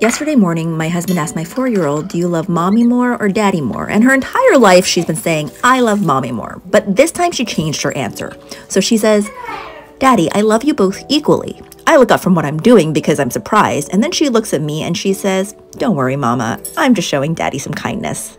Yesterday morning, my husband asked my four year old, Do you love mommy more or daddy more? And her entire life, she's been saying, I love mommy more. But this time, she changed her answer. So she says, Daddy, I love you both equally. I look up from what I'm doing because I'm surprised, and then she looks at me and she says, Don't worry, Mama, I'm just showing Daddy some kindness.